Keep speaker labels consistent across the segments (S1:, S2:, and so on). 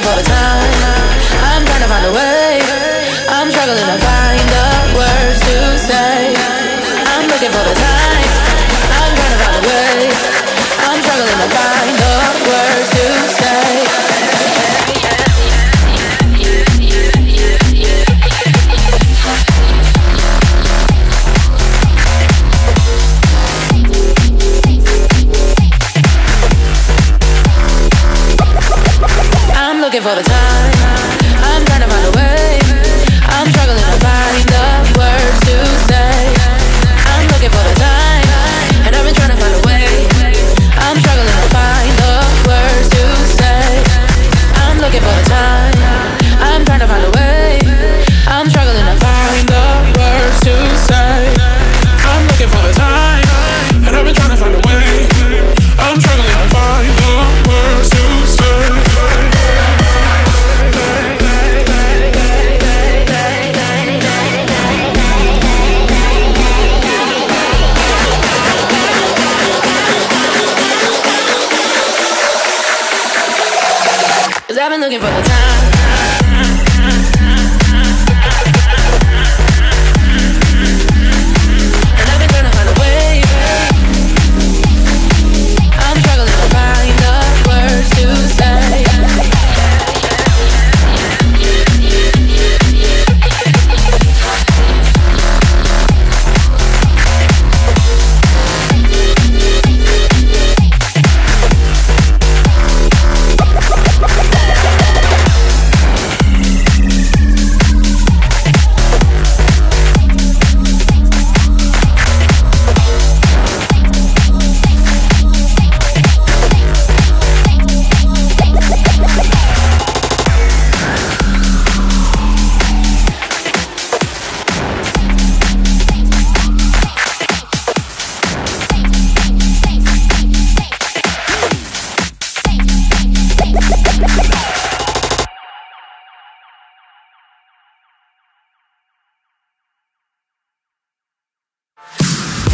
S1: looking for the time. I'm trying to find a way. I'm struggling to find the for the time. I'm trying to find a way. I'm struggling to find I've been looking for the time.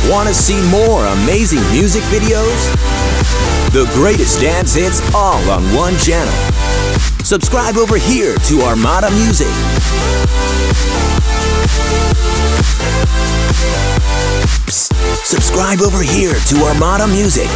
S2: Want to see more amazing music videos? The greatest dance hits all on one channel. Subscribe over here to Armada Music. Psst, subscribe over here to Armada Music.